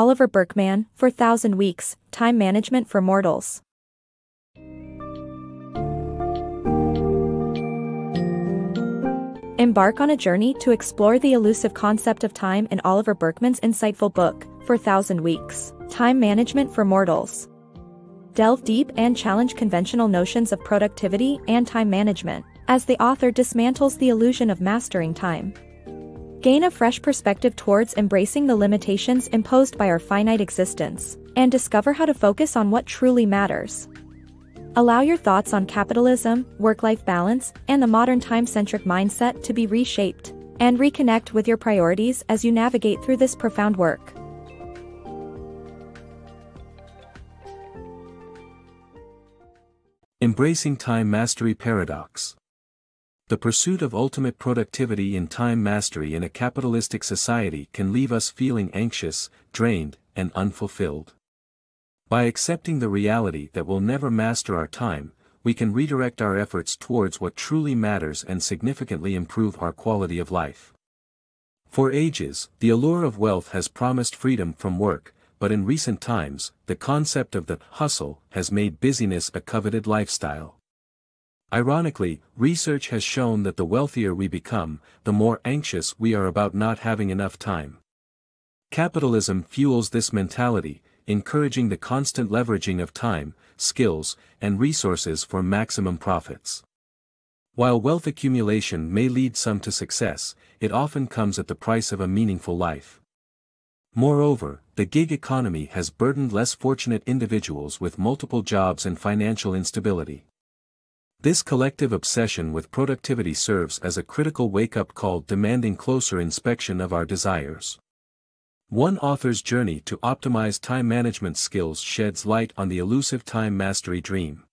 Oliver Burkeman, Four Thousand Weeks, Time Management for Mortals. Embark on a journey to explore the elusive concept of time in Oliver Burkeman's insightful book, Four Thousand Weeks, Time Management for Mortals. Delve deep and challenge conventional notions of productivity and time management, as the author dismantles the illusion of mastering time. Gain a fresh perspective towards embracing the limitations imposed by our finite existence, and discover how to focus on what truly matters. Allow your thoughts on capitalism, work-life balance, and the modern time-centric mindset to be reshaped, and reconnect with your priorities as you navigate through this profound work. Embracing Time Mastery Paradox The pursuit of ultimate productivity in time mastery in a capitalistic society can leave us feeling anxious, drained, and unfulfilled. By accepting the reality that we'll never master our time, we can redirect our efforts towards what truly matters and significantly improve our quality of life. For ages, the allure of wealth has promised freedom from work, but in recent times, the concept of the hustle has made busyness a coveted lifestyle. Ironically, research has shown that the wealthier we become, the more anxious we are about not having enough time. Capitalism fuels this mentality, encouraging the constant leveraging of time, skills, and resources for maximum profits. While wealth accumulation may lead some to success, it often comes at the price of a meaningful life. Moreover, the gig economy has burdened less fortunate individuals with multiple jobs and financial instability. This collective obsession with productivity serves as a critical wake-up call demanding closer inspection of our desires. One author's journey to optimize time management skills sheds light on the elusive time mastery dream.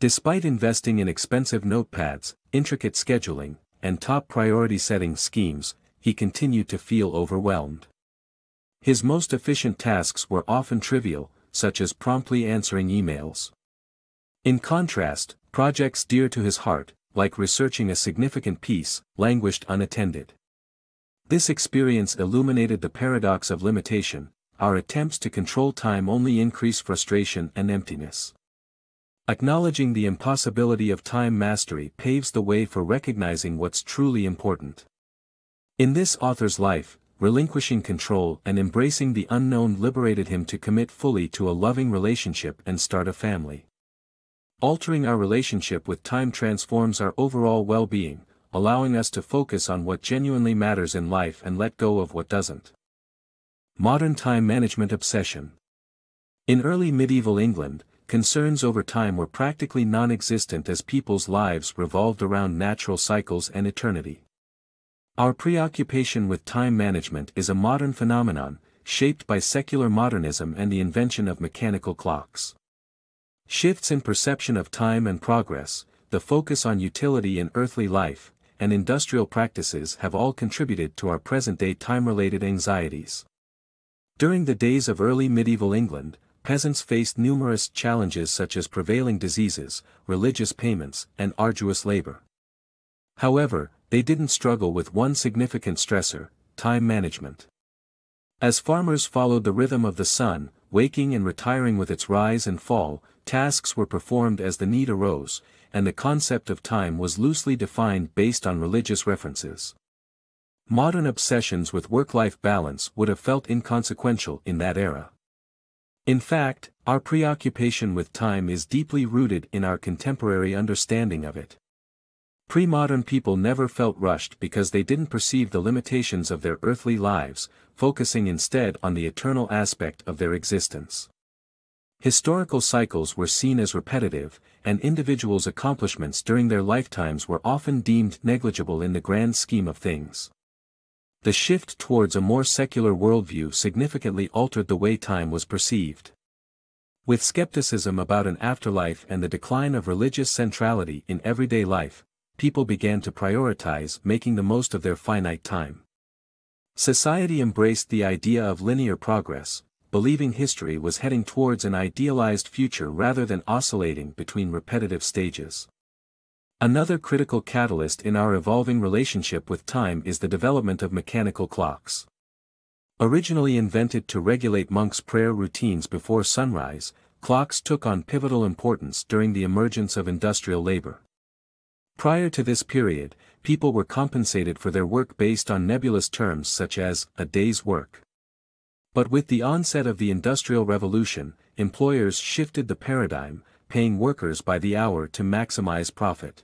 Despite investing in expensive notepads, intricate scheduling, and top priority setting schemes, he continued to feel overwhelmed. His most efficient tasks were often trivial, such as promptly answering emails. In contrast, projects dear to his heart, like researching a significant piece, languished unattended. This experience illuminated the paradox of limitation, our attempts to control time only increase frustration and emptiness. Acknowledging the impossibility of time mastery paves the way for recognizing what's truly important. In this author's life, relinquishing control and embracing the unknown liberated him to commit fully to a loving relationship and start a family. Altering our relationship with time transforms our overall well-being, allowing us to focus on what genuinely matters in life and let go of what doesn't. Modern Time Management Obsession In early medieval England, concerns over time were practically non-existent as people's lives revolved around natural cycles and eternity. Our preoccupation with time management is a modern phenomenon, shaped by secular modernism and the invention of mechanical clocks. Shifts in perception of time and progress, the focus on utility in earthly life, and industrial practices have all contributed to our present-day time-related anxieties. During the days of early medieval England, peasants faced numerous challenges such as prevailing diseases, religious payments, and arduous labor. However, they didn't struggle with one significant stressor, time management. As farmers followed the rhythm of the sun, waking and retiring with its rise and fall, tasks were performed as the need arose, and the concept of time was loosely defined based on religious references. Modern obsessions with work-life balance would have felt inconsequential in that era. In fact, our preoccupation with time is deeply rooted in our contemporary understanding of it. Pre-modern people never felt rushed because they didn't perceive the limitations of their earthly lives, focusing instead on the eternal aspect of their existence. Historical cycles were seen as repetitive, and individuals' accomplishments during their lifetimes were often deemed negligible in the grand scheme of things. The shift towards a more secular worldview significantly altered the way time was perceived. With skepticism about an afterlife and the decline of religious centrality in everyday life, people began to prioritize making the most of their finite time. Society embraced the idea of linear progress, believing history was heading towards an idealized future rather than oscillating between repetitive stages. Another critical catalyst in our evolving relationship with time is the development of mechanical clocks. Originally invented to regulate monks' prayer routines before sunrise, clocks took on pivotal importance during the emergence of industrial labor. Prior to this period, people were compensated for their work based on nebulous terms such as a day's work. But with the onset of the Industrial Revolution, employers shifted the paradigm, paying workers by the hour to maximize profit.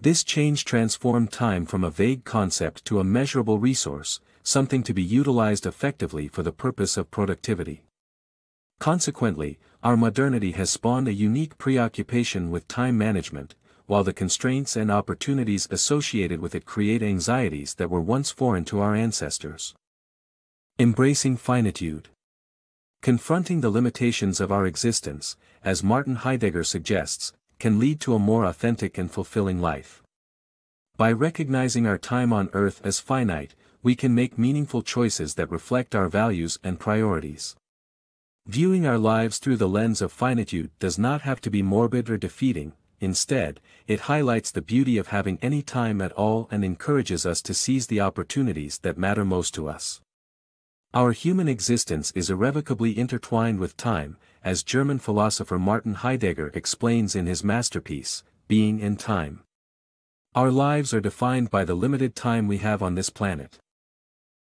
This change transformed time from a vague concept to a measurable resource, something to be utilized effectively for the purpose of productivity. Consequently, our modernity has spawned a unique preoccupation with time management, while the constraints and opportunities associated with it create anxieties that were once foreign to our ancestors. Embracing finitude. Confronting the limitations of our existence, as Martin Heidegger suggests, can lead to a more authentic and fulfilling life. By recognizing our time on earth as finite, we can make meaningful choices that reflect our values and priorities. Viewing our lives through the lens of finitude does not have to be morbid or defeating, instead, it highlights the beauty of having any time at all and encourages us to seize the opportunities that matter most to us. Our human existence is irrevocably intertwined with time, as German philosopher Martin Heidegger explains in his masterpiece, Being and Time. Our lives are defined by the limited time we have on this planet.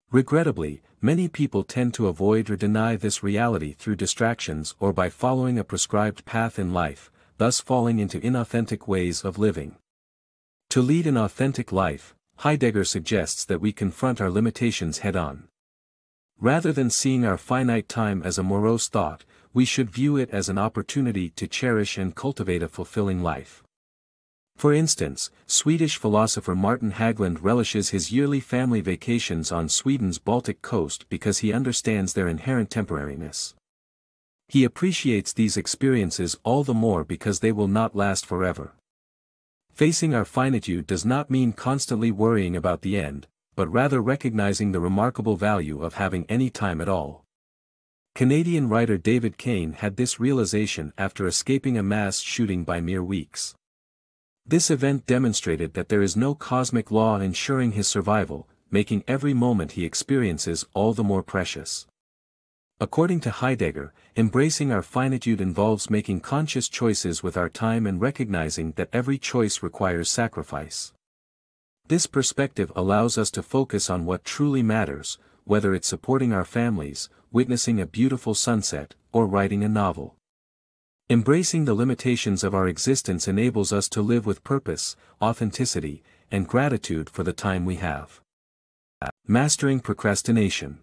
Regrettably, many people tend to avoid or deny this reality through distractions or by following a prescribed path in life, thus falling into inauthentic ways of living. To lead an authentic life, Heidegger suggests that we confront our limitations head-on. Rather than seeing our finite time as a morose thought, we should view it as an opportunity to cherish and cultivate a fulfilling life. For instance, Swedish philosopher Martin Hägglund relishes his yearly family vacations on Sweden's Baltic coast because he understands their inherent temporariness. He appreciates these experiences all the more because they will not last forever. Facing our finitude does not mean constantly worrying about the end, but rather recognizing the remarkable value of having any time at all. Canadian writer David Cain had this realization after escaping a mass shooting by mere weeks. This event demonstrated that there is no cosmic law ensuring his survival, making every moment he experiences all the more precious. According to Heidegger, embracing our finitude involves making conscious choices with our time and recognizing that every choice requires sacrifice. This perspective allows us to focus on what truly matters, whether it's supporting our families, witnessing a beautiful sunset, or writing a novel. Embracing the limitations of our existence enables us to live with purpose, authenticity, and gratitude for the time we have. Mastering Procrastination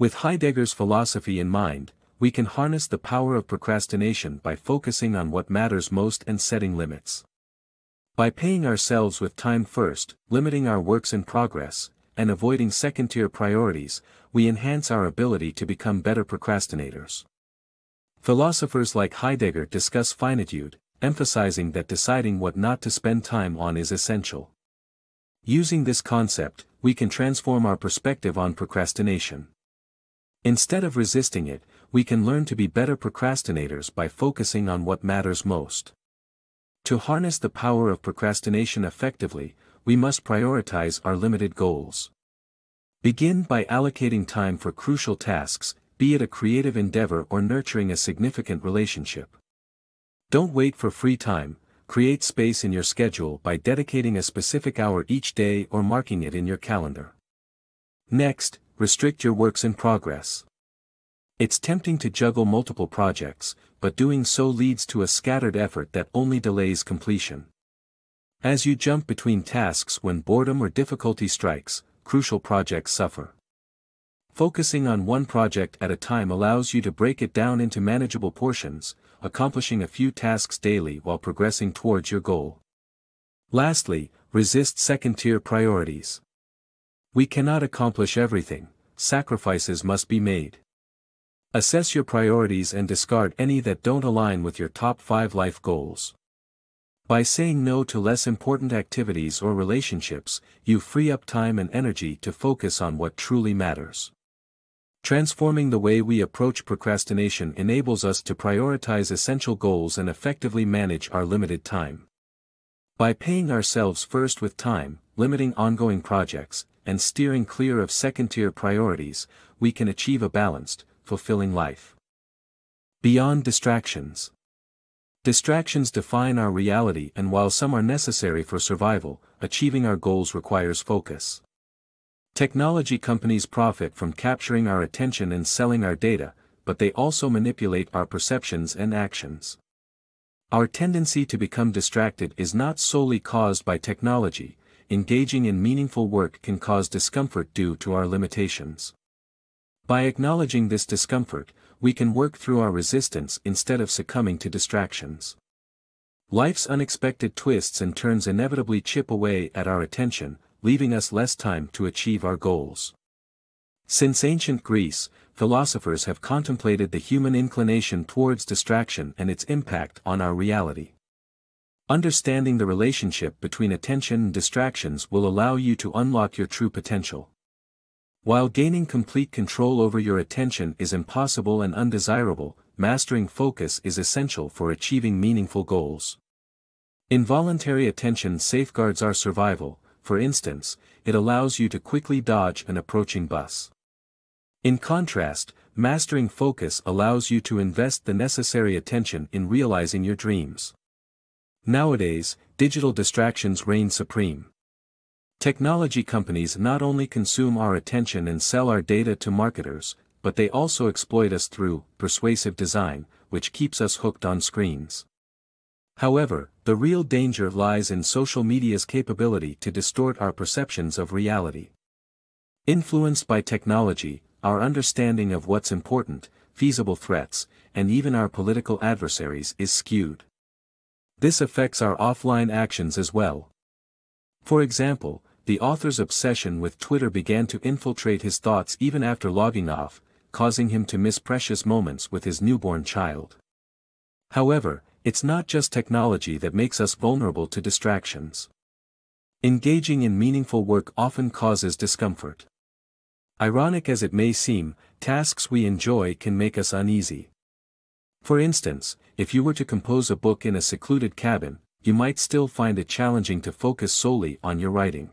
With Heidegger's philosophy in mind, we can harness the power of procrastination by focusing on what matters most and setting limits. By paying ourselves with time first, limiting our works in progress, and avoiding second-tier priorities, we enhance our ability to become better procrastinators. Philosophers like Heidegger discuss finitude, emphasizing that deciding what not to spend time on is essential. Using this concept, we can transform our perspective on procrastination. Instead of resisting it, we can learn to be better procrastinators by focusing on what matters most. To harness the power of procrastination effectively, we must prioritize our limited goals. Begin by allocating time for crucial tasks, be it a creative endeavor or nurturing a significant relationship. Don't wait for free time, create space in your schedule by dedicating a specific hour each day or marking it in your calendar. Next, restrict your works in progress. It's tempting to juggle multiple projects, but doing so leads to a scattered effort that only delays completion. As you jump between tasks when boredom or difficulty strikes, crucial projects suffer. Focusing on one project at a time allows you to break it down into manageable portions, accomplishing a few tasks daily while progressing towards your goal. Lastly, resist second-tier priorities. We cannot accomplish everything, sacrifices must be made. Assess your priorities and discard any that don't align with your top 5 life goals. By saying no to less important activities or relationships, you free up time and energy to focus on what truly matters. Transforming the way we approach procrastination enables us to prioritize essential goals and effectively manage our limited time. By paying ourselves first with time, limiting ongoing projects, and steering clear of second-tier priorities, we can achieve a balanced, fulfilling life. Beyond distractions. Distractions define our reality and while some are necessary for survival, achieving our goals requires focus. Technology companies profit from capturing our attention and selling our data, but they also manipulate our perceptions and actions. Our tendency to become distracted is not solely caused by technology, engaging in meaningful work can cause discomfort due to our limitations. By acknowledging this discomfort, we can work through our resistance instead of succumbing to distractions. Life's unexpected twists and turns inevitably chip away at our attention, leaving us less time to achieve our goals. Since ancient Greece, philosophers have contemplated the human inclination towards distraction and its impact on our reality. Understanding the relationship between attention and distractions will allow you to unlock your true potential. While gaining complete control over your attention is impossible and undesirable, mastering focus is essential for achieving meaningful goals. Involuntary attention safeguards our survival, for instance, it allows you to quickly dodge an approaching bus. In contrast, mastering focus allows you to invest the necessary attention in realizing your dreams. Nowadays, digital distractions reign supreme. Technology companies not only consume our attention and sell our data to marketers, but they also exploit us through persuasive design, which keeps us hooked on screens. However, the real danger lies in social media's capability to distort our perceptions of reality. Influenced by technology, our understanding of what's important, feasible threats, and even our political adversaries is skewed. This affects our offline actions as well. For example, the author's obsession with Twitter began to infiltrate his thoughts even after logging off, causing him to miss precious moments with his newborn child. However, it's not just technology that makes us vulnerable to distractions. Engaging in meaningful work often causes discomfort. Ironic as it may seem, tasks we enjoy can make us uneasy. For instance, if you were to compose a book in a secluded cabin, you might still find it challenging to focus solely on your writing.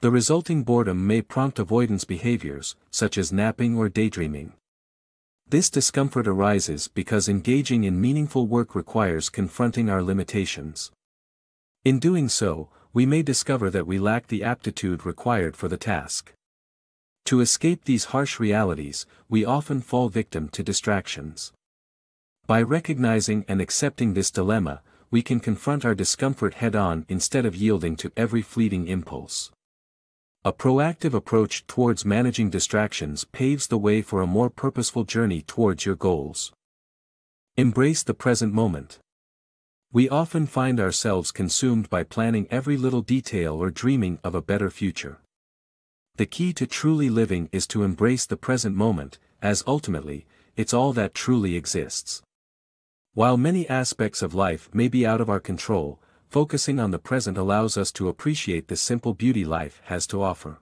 The resulting boredom may prompt avoidance behaviors, such as napping or daydreaming. This discomfort arises because engaging in meaningful work requires confronting our limitations. In doing so, we may discover that we lack the aptitude required for the task. To escape these harsh realities, we often fall victim to distractions. By recognizing and accepting this dilemma, we can confront our discomfort head-on instead of yielding to every fleeting impulse. A proactive approach towards managing distractions paves the way for a more purposeful journey towards your goals. Embrace the present moment. We often find ourselves consumed by planning every little detail or dreaming of a better future. The key to truly living is to embrace the present moment, as ultimately, it's all that truly exists. While many aspects of life may be out of our control, focusing on the present allows us to appreciate the simple beauty life has to offer.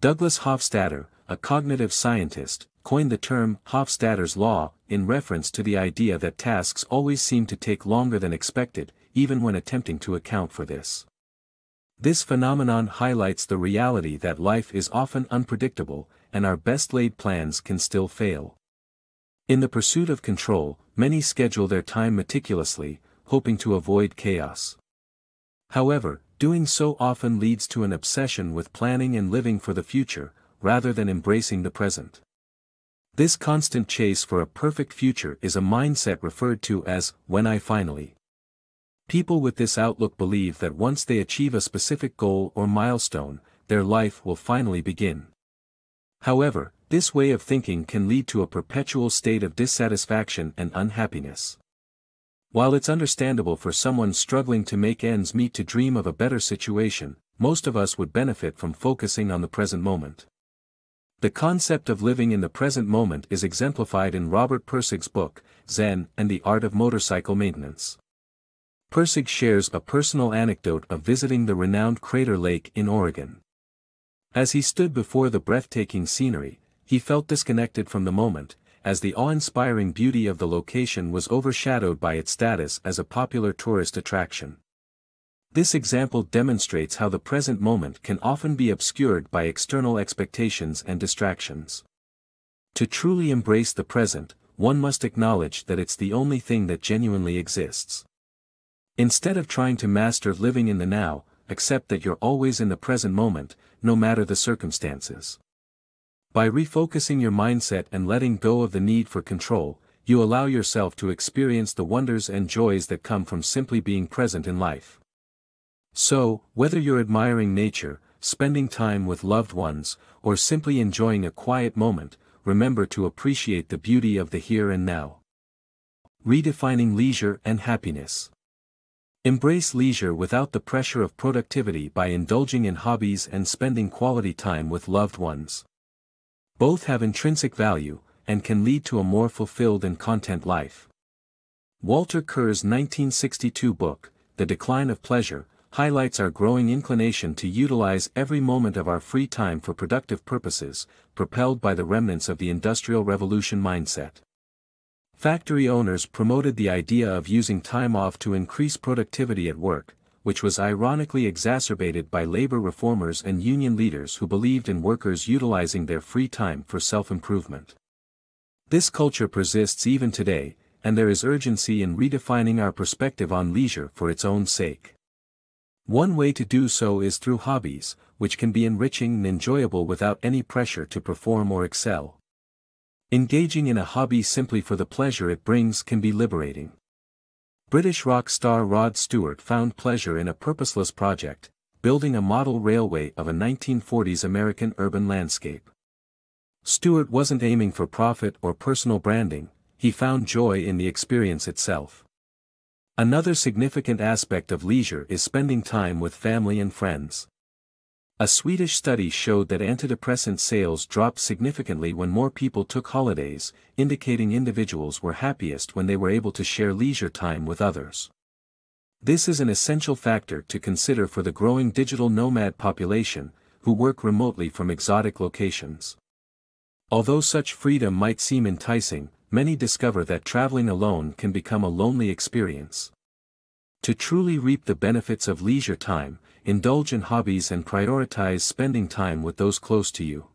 Douglas Hofstadter, a cognitive scientist, coined the term Hofstadter's law in reference to the idea that tasks always seem to take longer than expected, even when attempting to account for this. This phenomenon highlights the reality that life is often unpredictable, and our best laid plans can still fail. In the pursuit of control, many schedule their time meticulously, hoping to avoid chaos. However, doing so often leads to an obsession with planning and living for the future, rather than embracing the present. This constant chase for a perfect future is a mindset referred to as, when I finally. People with this outlook believe that once they achieve a specific goal or milestone, their life will finally begin. However, this way of thinking can lead to a perpetual state of dissatisfaction and unhappiness. While it's understandable for someone struggling to make ends meet to dream of a better situation, most of us would benefit from focusing on the present moment. The concept of living in the present moment is exemplified in Robert Pirsig's book, Zen and the Art of Motorcycle Maintenance. Persig shares a personal anecdote of visiting the renowned Crater Lake in Oregon. As he stood before the breathtaking scenery, he felt disconnected from the moment, as the awe-inspiring beauty of the location was overshadowed by its status as a popular tourist attraction. This example demonstrates how the present moment can often be obscured by external expectations and distractions. To truly embrace the present, one must acknowledge that it's the only thing that genuinely exists. Instead of trying to master living in the now, accept that you're always in the present moment, no matter the circumstances. By refocusing your mindset and letting go of the need for control, you allow yourself to experience the wonders and joys that come from simply being present in life. So, whether you're admiring nature, spending time with loved ones, or simply enjoying a quiet moment, remember to appreciate the beauty of the here and now. Redefining leisure and happiness. Embrace leisure without the pressure of productivity by indulging in hobbies and spending quality time with loved ones. Both have intrinsic value, and can lead to a more fulfilled and content life. Walter Kerr's 1962 book, The Decline of Pleasure, highlights our growing inclination to utilize every moment of our free time for productive purposes, propelled by the remnants of the Industrial Revolution mindset. Factory owners promoted the idea of using time off to increase productivity at work, which was ironically exacerbated by labor reformers and union leaders who believed in workers utilizing their free time for self-improvement. This culture persists even today, and there is urgency in redefining our perspective on leisure for its own sake. One way to do so is through hobbies, which can be enriching and enjoyable without any pressure to perform or excel. Engaging in a hobby simply for the pleasure it brings can be liberating. British rock star Rod Stewart found pleasure in a purposeless project, building a model railway of a 1940s American urban landscape. Stewart wasn't aiming for profit or personal branding, he found joy in the experience itself. Another significant aspect of leisure is spending time with family and friends. A Swedish study showed that antidepressant sales dropped significantly when more people took holidays, indicating individuals were happiest when they were able to share leisure time with others. This is an essential factor to consider for the growing digital nomad population, who work remotely from exotic locations. Although such freedom might seem enticing, many discover that traveling alone can become a lonely experience. To truly reap the benefits of leisure time, indulge in hobbies and prioritize spending time with those close to you.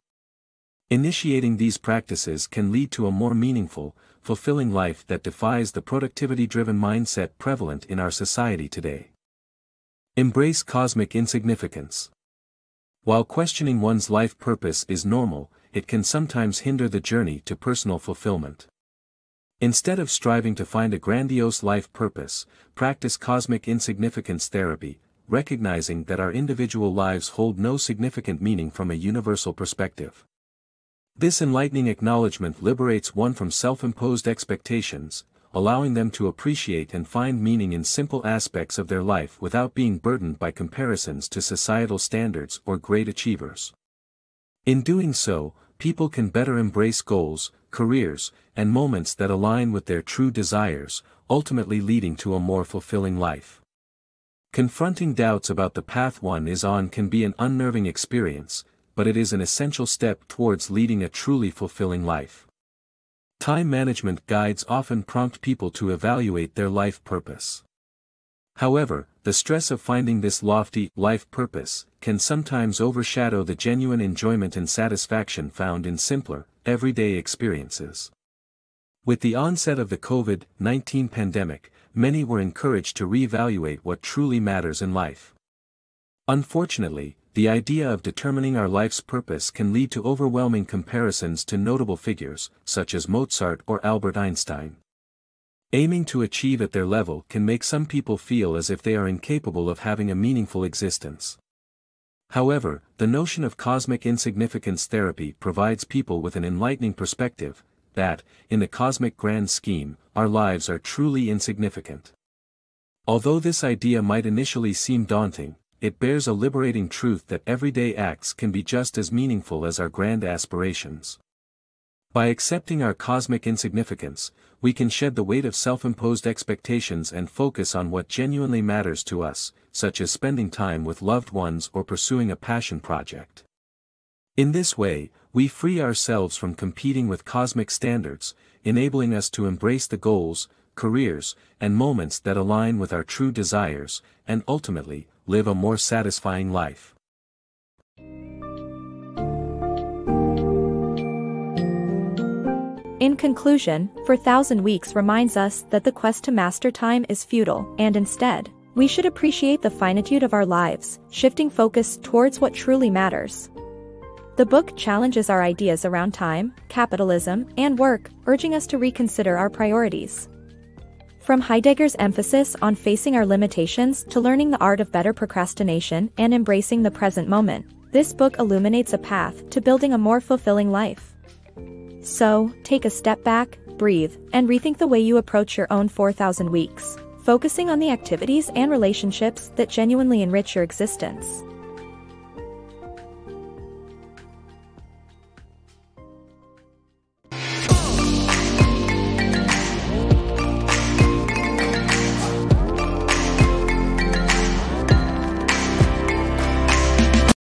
Initiating these practices can lead to a more meaningful, fulfilling life that defies the productivity-driven mindset prevalent in our society today. Embrace cosmic insignificance. While questioning one's life purpose is normal, it can sometimes hinder the journey to personal fulfillment. Instead of striving to find a grandiose life purpose, practice cosmic insignificance therapy, recognizing that our individual lives hold no significant meaning from a universal perspective. This enlightening acknowledgement liberates one from self-imposed expectations, allowing them to appreciate and find meaning in simple aspects of their life without being burdened by comparisons to societal standards or great achievers. In doing so, people can better embrace goals, careers, and moments that align with their true desires, ultimately leading to a more fulfilling life. Confronting doubts about the path one is on can be an unnerving experience, but it is an essential step towards leading a truly fulfilling life. Time management guides often prompt people to evaluate their life purpose. However, the stress of finding this lofty life purpose can sometimes overshadow the genuine enjoyment and satisfaction found in simpler, everyday experiences. With the onset of the COVID-19 pandemic, many were encouraged to reevaluate what truly matters in life. Unfortunately, the idea of determining our life's purpose can lead to overwhelming comparisons to notable figures, such as Mozart or Albert Einstein. Aiming to achieve at their level can make some people feel as if they are incapable of having a meaningful existence. However, the notion of cosmic insignificance therapy provides people with an enlightening perspective, that, in the cosmic grand scheme, our lives are truly insignificant. Although this idea might initially seem daunting, it bears a liberating truth that everyday acts can be just as meaningful as our grand aspirations. By accepting our cosmic insignificance, we can shed the weight of self-imposed expectations and focus on what genuinely matters to us, such as spending time with loved ones or pursuing a passion project. In this way, we free ourselves from competing with cosmic standards, enabling us to embrace the goals, careers, and moments that align with our true desires, and ultimately, live a more satisfying life. In conclusion, Four Thousand Weeks reminds us that the quest to master time is futile, and instead, we should appreciate the finitude of our lives, shifting focus towards what truly matters. The book challenges our ideas around time, capitalism, and work, urging us to reconsider our priorities. From Heidegger's emphasis on facing our limitations to learning the art of better procrastination and embracing the present moment, this book illuminates a path to building a more fulfilling life. So, take a step back, breathe, and rethink the way you approach your own 4,000 weeks, focusing on the activities and relationships that genuinely enrich your existence.